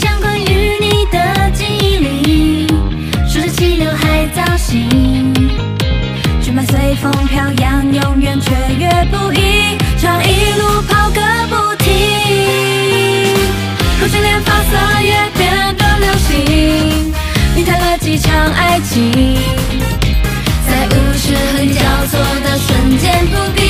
将关于你的记忆里数着气流海早醒裙摆随风飘扬永远雀跃不移超一路跑个不停露出连发色也变得流行云彩了几场爱情在物质横交错的瞬间不必